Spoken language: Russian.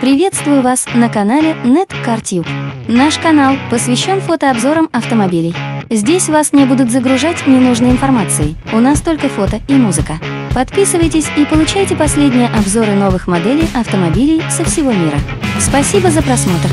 Приветствую вас на канале NetCarTube. Наш канал посвящен фотообзорам автомобилей. Здесь вас не будут загружать ненужной информацией. У нас только фото и музыка. Подписывайтесь и получайте последние обзоры новых моделей автомобилей со всего мира. Спасибо за просмотр.